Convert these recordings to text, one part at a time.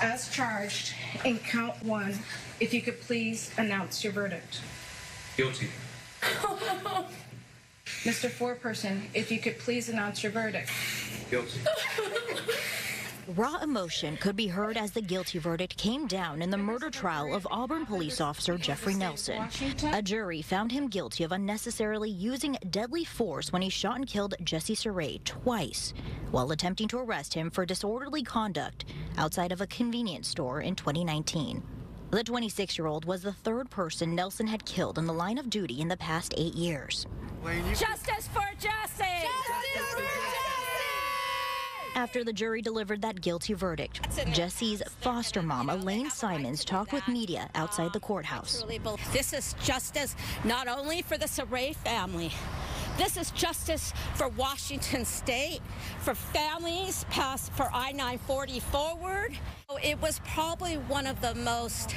as charged in count one, if you could please announce your verdict. Guilty. Mr. Foreperson, if you could please announce your verdict. Guilty. Raw emotion could be heard as the guilty verdict came down in the murder trial of Auburn police officer Jeffery Nelson. A jury found him guilty of unnecessarily using deadly force when he shot and killed Jesse Sarey twice while attempting to arrest him for disorderly conduct outside of a convenience store in 2019. The 26 year old was the third person Nelson had killed in the line of duty in the past eight years. Justice for Jesse! After the jury delivered that guilty verdict, Jesse's foster mom, Elaine Simons, talked with media outside the courthouse. This is justice not only for the Sarey family, this is justice for Washington State, for families past for I 940 forward. It was probably one of the most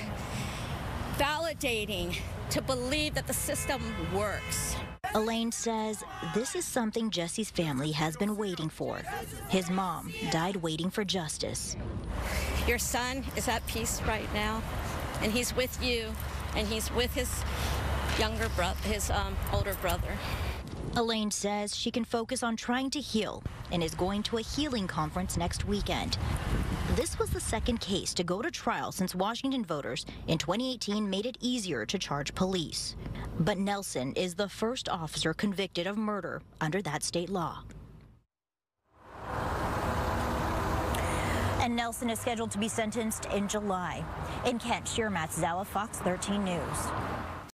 validating to believe that the system works. Elaine says this is something Jesse's family has been waiting for. His mom died waiting for justice. Your son is at peace right now, and he's with you, and he's with his younger brother, his um, older brother. Elaine says she can focus on trying to heal and is going to a healing conference next weekend. This was the second case to go to trial since Washington voters in 2018 made it easier to charge police. But Nelson is the first officer convicted of murder under that state law. And Nelson is scheduled to be sentenced in July. In Kent, Shira Matzella, Fox 13 News.